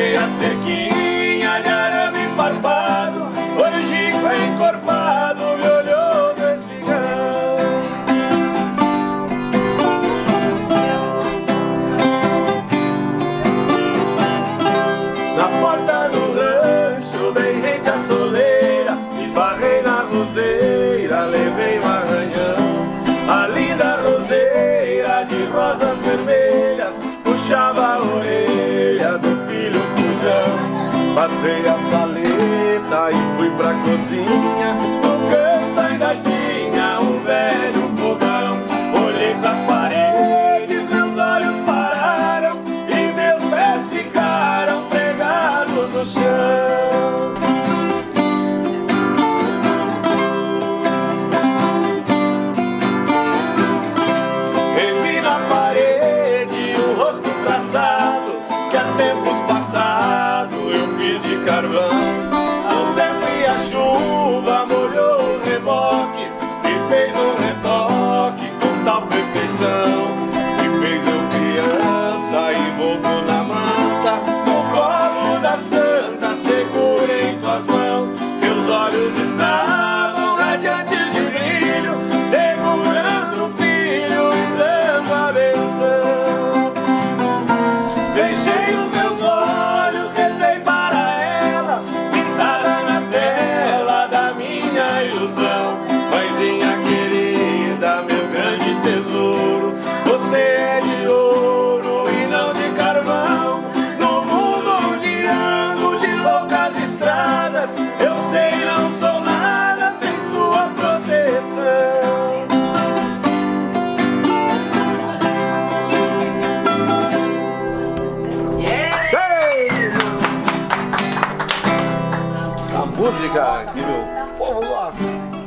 A sequinha de arame farpado Orjico é encorpado me olhou no espigão. Na porta do rancho, dei rente a soleira E barrei na roseira, levei uma arranhão. A linda roseira de rosas vermelhas Puxava a orelha. Passei a saleta e fui pra cozinha. Tocando tá a daqui. out of us. vai usar. música que meu povo gosta.